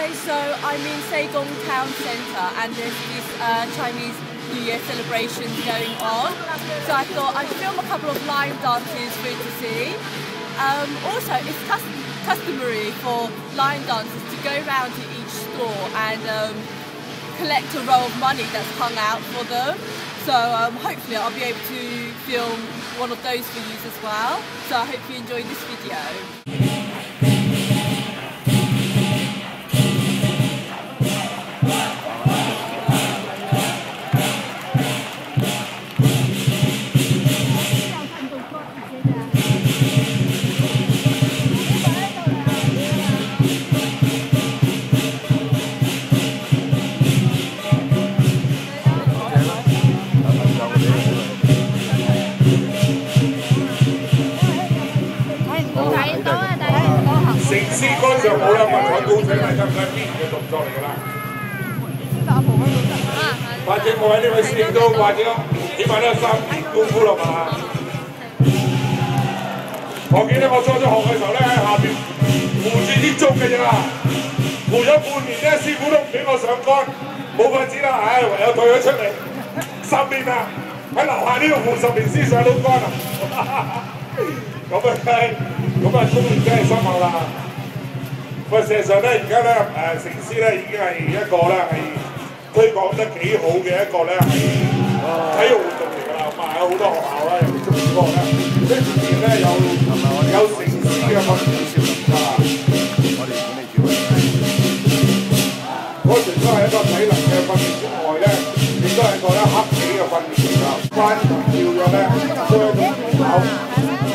So I'm in Saigong Town Centre and there's this uh, Chinese New Year celebrations going on. So I thought I'd film a couple of line dances for you to see. Um, also, it's cus- customary for line dancers to go round to each store and um, collect a roll of money that's hung out for them. So um, hopefully I'll be able to film one of those for you as well. So I hope you enjoy this video. 俾埋咁緊啲嘅動作嚟㗎啦或者我喺呢位師兄都或者起碼都有三年功夫啦嘛。我記得我初初學嘅時候咧，喺下邊扶住啲竹嘅啫嘛，扶咗半年咧，師傅都唔俾我上杆，冇法子啦，唉，唯有退咗出嚟。十年啊，喺樓下呢度扶十年先上到杆啊！咁啊，咁啊，功力真係深厚啦。喂，事實上咧，而家咧誒城師咧已經係一個咧係推廣得幾好嘅一個咧係體育活動嚟㗎啦。咁啊，有好多學校啦，尤其中小學咧，即係前咧有有城師嘅訓練啊。嗰時都係一個體能嘅訓練之外咧，亦都係一個咧克己嘅訓練㗎。關鍵要咗咧，都係一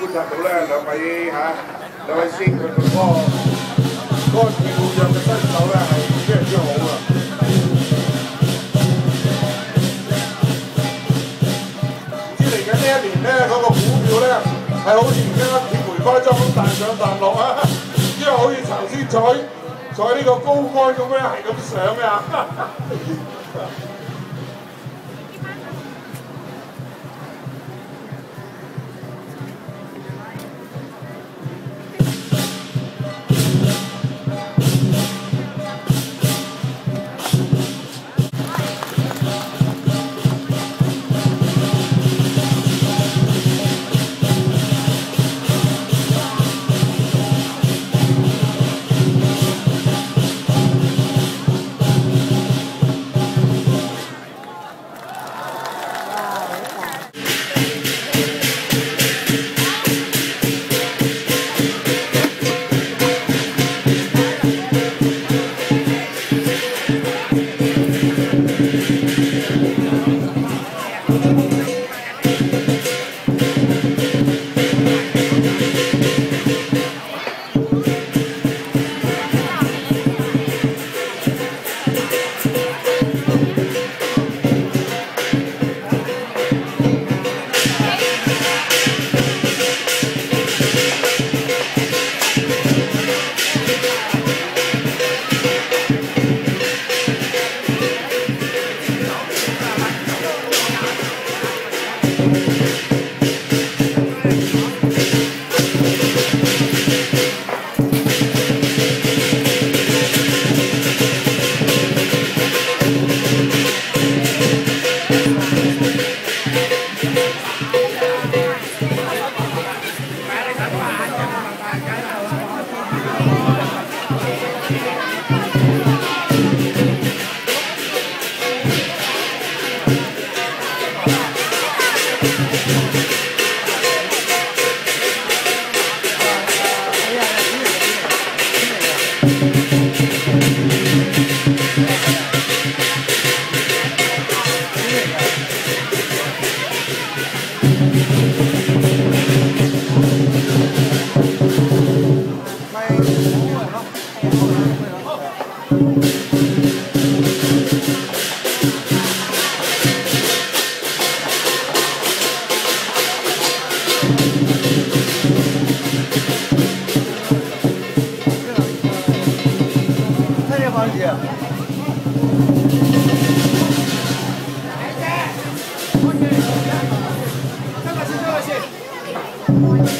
呢大家觀察到咧，兩位嚇兩位師兄佢嗰個嗰個跳躍嘅身手咧係非常之好啊！唔知嚟緊呢一年咧，嗰、個股票咧係好似而家鐵梅花針咁彈上彈落啊，因為好似頭先坐坐呢個高杆咁樣係咁上啊！Thank.